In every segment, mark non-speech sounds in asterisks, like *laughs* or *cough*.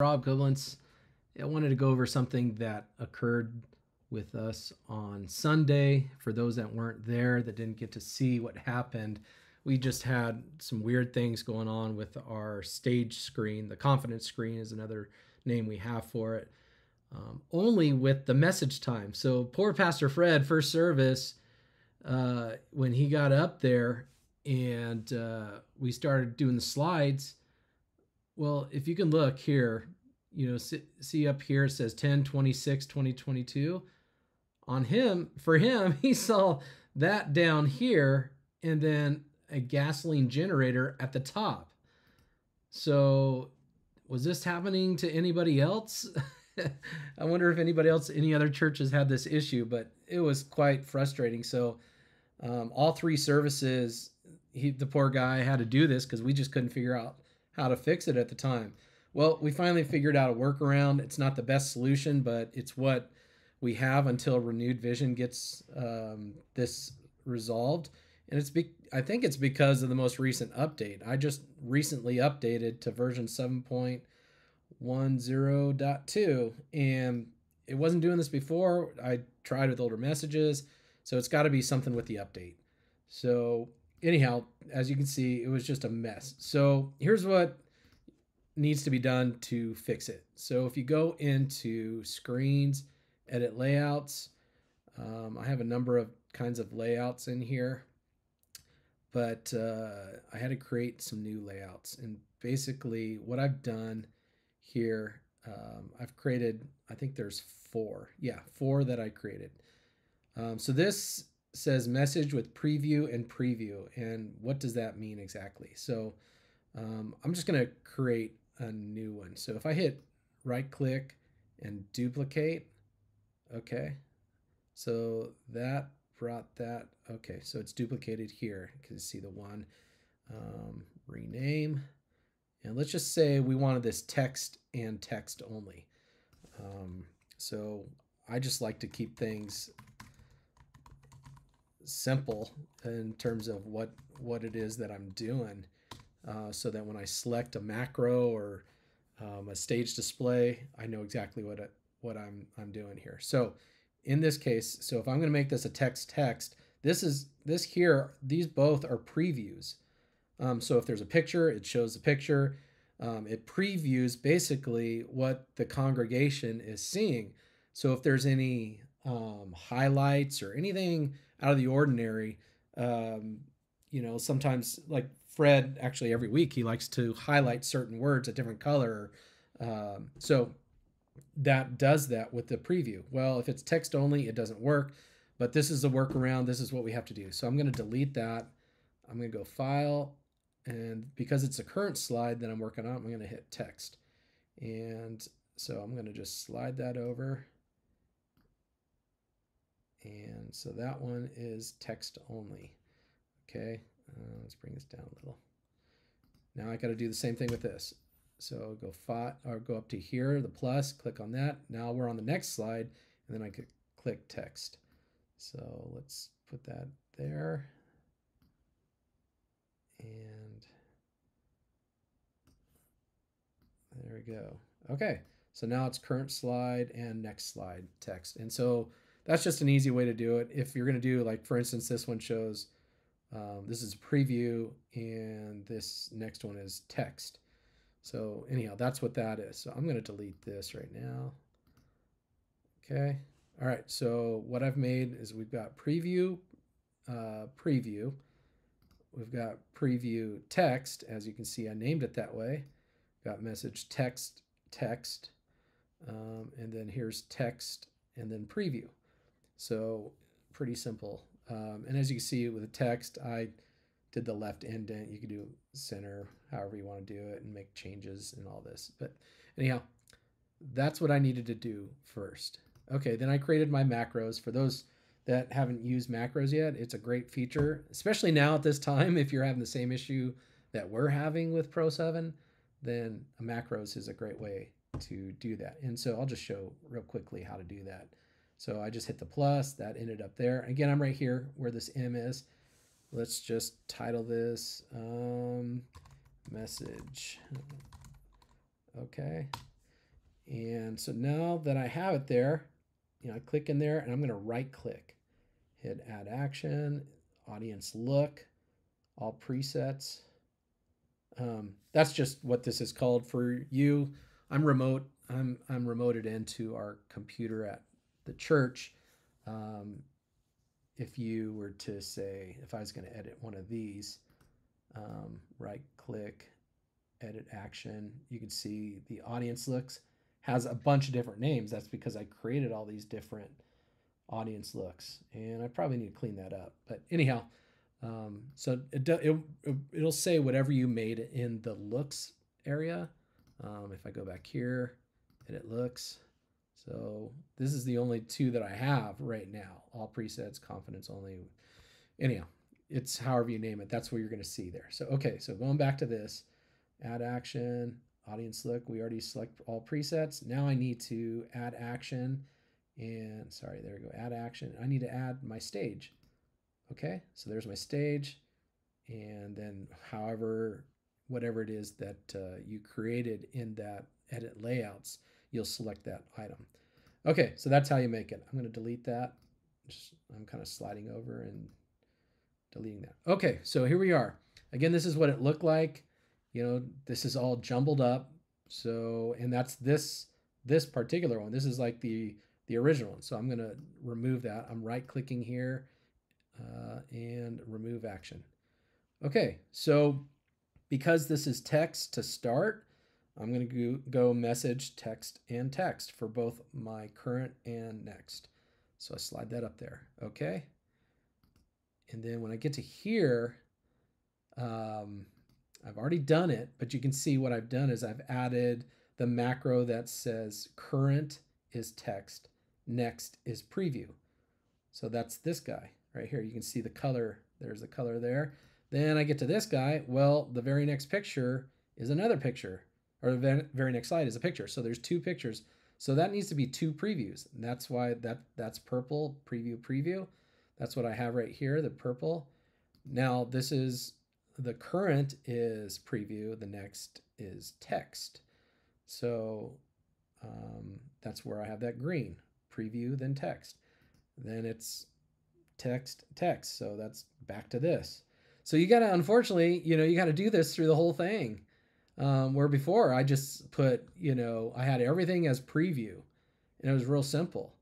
Rob Goblins. I wanted to go over something that occurred with us on Sunday. For those that weren't there, that didn't get to see what happened, we just had some weird things going on with our stage screen. The confidence screen is another name we have for it. Um, only with the message time. So poor Pastor Fred, first service, uh, when he got up there and uh, we started doing the slides. Well, if you can look here, you know, see, see up here it says 10 26 2022. On him, for him, *laughs* he saw that down here and then a gasoline generator at the top. So, was this happening to anybody else? *laughs* I wonder if anybody else, any other churches had this issue, but it was quite frustrating. So, um, all three services, he, the poor guy had to do this because we just couldn't figure out how to fix it at the time. Well, we finally figured out a workaround. It's not the best solution, but it's what we have until Renewed Vision gets um, this resolved. And it's be- I think it's because of the most recent update. I just recently updated to version 7.10.2 and it wasn't doing this before. I tried with older messages, so it's got to be something with the update. So anyhow, as you can see, it was just a mess. So here's what needs to be done to fix it. So if you go into screens, edit layouts, um, I have a number of kinds of layouts in here, but uh, I had to create some new layouts. And basically what I've done here, um, I've created, I think there's four. Yeah, four that I created. Um, so this says message with preview and preview. And what does that mean exactly? So um, I'm just going to create a new one. So if I hit right click and duplicate, okay. So that brought that, okay. So it's duplicated here. You can see the one, um, rename. And let's just say we wanted this text and text only. Um, so I just like to keep things simple in terms of what what it is that I'm doing uh, so that when I select a macro or um, a stage display I know exactly what it, what I'm I'm doing here. So in this case so if I'm going to make this a text text this is this here these both are previews. Um, so if there's a picture it shows the picture. Um, it previews basically what the congregation is seeing. So if there's any um, highlights or anything out of the ordinary. Um, you know, sometimes like Fred, actually every week he likes to highlight certain words a different color. Um, so that does that with the preview. Well, if it's text only, it doesn't work. But this is a workaround. This is what we have to do. So I'm going to delete that. I'm going to go File, and because it's a current slide that I'm working on, I'm going to hit Text. And so I'm going to just slide that over. And so that one is text only. Okay, uh, let's bring this down a little. Now I got to do the same thing with this. So go five or go up to here, the plus, click on that. Now we're on the next slide, and then I could click text. So let's put that there. And there we go. Okay, so now it's current slide and next slide text. And so that's just an easy way to do it. If you're going to do, like, for instance, this one shows um, this is preview and this next one is text. So anyhow, that's what that is. So I'm going to delete this right now. Okay. All right. So what I've made is we've got preview, uh, preview. We've got preview text. As you can see, I named it that way. Got message text, text. Um, and then here's text and then preview. So pretty simple. Um, and as you can see with the text, I did the left indent. You could do center, however you want to do it, and make changes and all this. But anyhow, that's what I needed to do first. Okay, then I created my macros. For those that haven't used macros yet, it's a great feature, especially now at this time. *laughs* If you're having the same issue that we're having with Pro 7, then macros is a great way to do that. And so I'll just show real quickly how to do that. So I just hit the plus, that ended up there. Again, I'm right here where this M is. Let's just title this um, message. Okay. And so now that I have it there, you know, I click in there and I'm going to right click, hit add action, audience look, all presets. Um, that's just what this is called for you. I'm remote. I'm I'm remoted into our computer at the church. Um, if you were to say, if I was going to edit one of these, um, right click, edit action, you can see the audience looks has a bunch of different names. That's because I created all these different audience looks, and I probably need to clean that up. But anyhow, um, so it, it, it'll say whatever you made in the looks area. Um, if I go back here, edit looks. So this is the only two that I have right now. All presets, confidence only. Anyhow, it's however you name it. That's what you're going to see there. So, okay, so going back to this, add action, audience look. We already select all presets. Now I need to add action and sorry, there we go, add action. I need to add my stage. Okay, so there's my stage. And then however, whatever it is that uh, you created in that edit layouts, you'll select that item. Okay, so that's how you make it. I'm going to delete that. Just, I'm kind of sliding over and deleting that. Okay, so here we are. Again, this is what it looked like. You know, this is all jumbled up. So, and that's this this particular one. This is like the the original one. So I'm going to remove that. I'm right clicking here uh, and remove action. Okay, so because this is text to start, I'm going to go, message, text, and text for both my current and next. So I slide that up there. Okay. And then when I get to here, um, I've already done it, but you can see what I've done is I've added the macro that says current is text, next is preview. So that's this guy right here. You can see the color. There's the color there. Then I get to this guy. Well, the very next picture is another picture, or the very next slide is a picture. So there's two pictures. So that needs to be two previews. That's why that that's purple preview preview. That's what I have right here, the purple. Now this is the current is preview. The next is text. So um, that's where I have that green preview, then text. Then it's text, text. So that's back to this. So you got to, unfortunately, you know, you got to do this through the whole thing. Um, where before I just put, you know, I had everything as preview and it was real simple.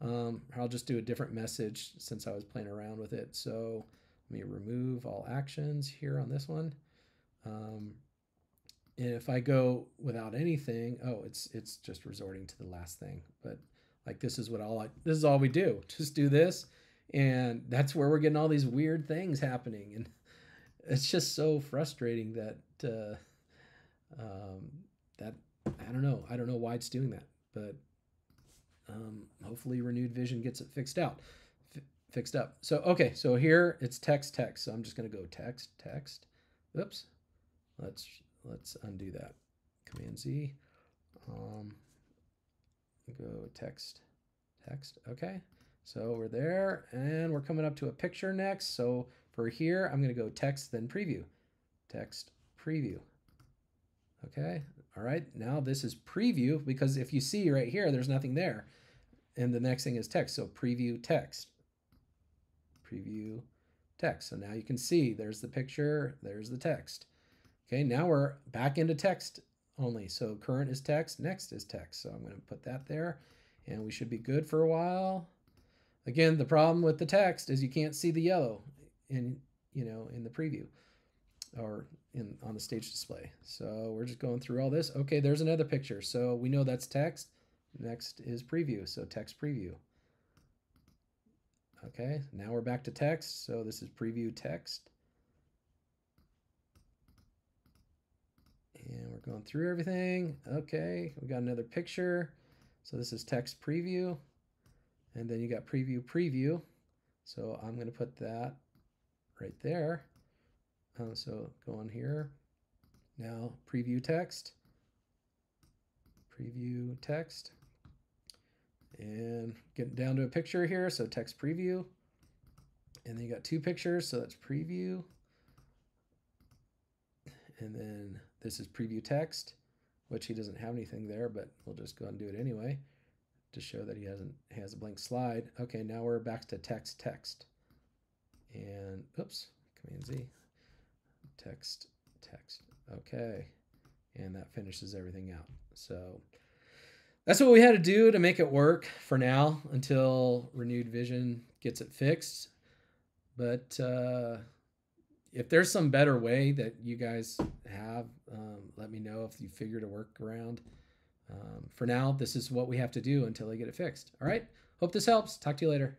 Um, I'll just do a different message since I was playing around with it. So let me remove all actions here on this one. Um, and if I go without anything, oh, it's it's just resorting to the last thing. But like this is what all I, this is all we do. *laughs* Just do this, and that's where we're getting all these weird things happening, and *laughs* it's just so frustrating that uh, um, that I don't know. I don't know why it's doing that, but um, hopefully Renewed Vision gets it fixed out f- fixed up. So okay so here it's text text. So i'm just to go text text. Oops. Let's let's undo that. Command z. Um, go text text. Okay. So we're there and we're coming up to a picture next. So for here i'm to go text then preview. Text preview okay all right now this is preview because if you see right here there's nothing there and the next thing is text. So preview text. Preview text. So now you can see there's the picture, there's the text. Okay, now we're back into text only. So current is text, next is text. So I'm going to put that there and we should be good for a while. Again, the problem with the text is you can't see the yellow in, you know, in the preview or in on the stage display. So we're just going through all this. Okay, there's another picture. So we know that's text. Next is preview, so text preview. Okay, now we're back to text, so this is preview text. And we're going through everything. Okay, we got another picture. So this is text preview. And then you got preview preview. So I'm going to put that right there. Uh, so go on here. Now preview text. Preview text. And get down to a picture here, so text preview. And then you got two pictures, so that's preview. And then this is preview text. which he doesn't have anything there, but we'll just go and do it anyway to show that he hasn't has a blank slide. Okay, now we're back to text text. And oops, Command Z. Text text. Okay. And that finishes everything out. So that's what we had to do to make it work for now until Renewed Vision gets it fixed. But uh, if there's some better way that you guys have, um, let me know if you figured a workaround. Um, for now, this is what we have to do until they get it fixed. All right. Hope this helps. Talk to you later.